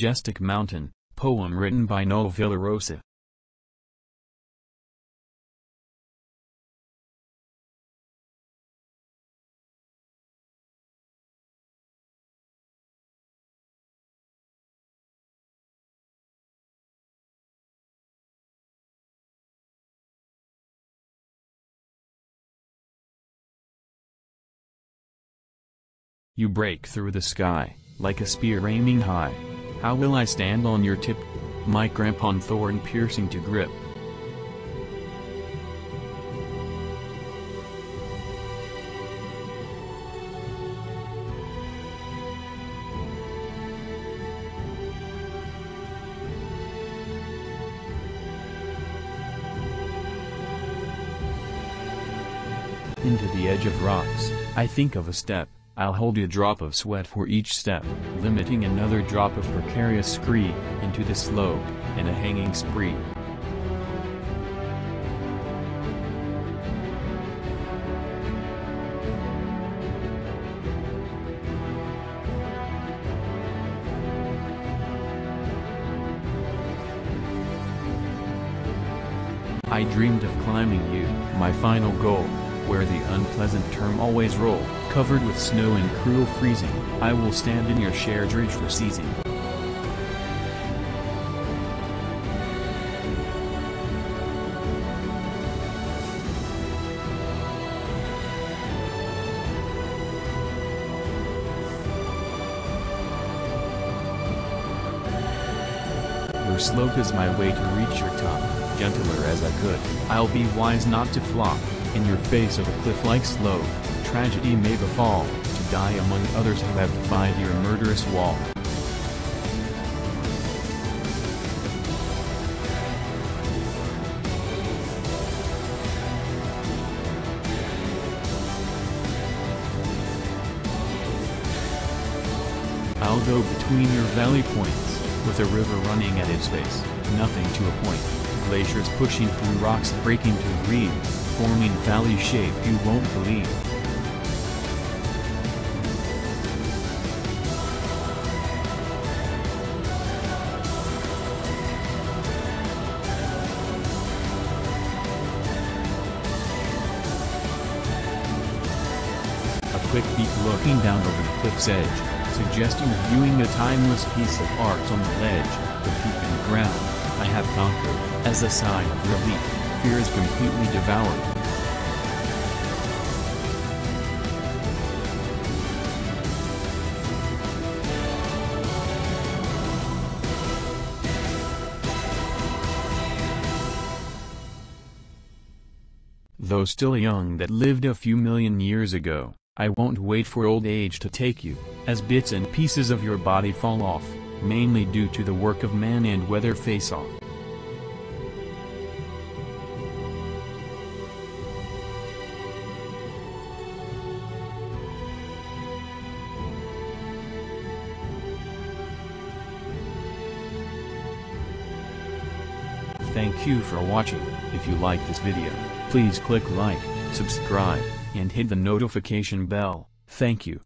Majestic Mountain, poem written by Noel Villarosa. You break through the sky, like a spear aiming high. How will I stand on your tip? My crampon thorn piercing to grip. Into the edge of rocks, I think of a step. I'll hold a drop of sweat for each step, limiting another drop of precarious scree, into the slope, and a hanging spree. I dreamed of climbing you, my final goal, where the unpleasant term always roll, covered with snow and cruel freezing, I will stand in your shared ridge for seizing. Your slope is my way to reach your top, gentler as I could, I'll be wise not to flop, in your face of a cliff like slope, tragedy may befall, to die among others who have defied your murderous wall. I'll go between your valley points, with a river running at its base, nothing to a point, glaciers pushing through rocks breaking to reef, forming valley shape you won't believe. A quick peek looking down over the cliff's edge, suggesting viewing a timeless piece of art on the ledge, the peak and ground, I have conquered, as a sign of relief, fear is completely devoured. Though still young that lived a few million years ago, I won't wait for old age to take you, as bits and pieces of your body fall off, mainly due to the work of man and weather face-off. Thank you for watching. If you like this video, please click like, subscribe, and hit the notification bell. Thank you.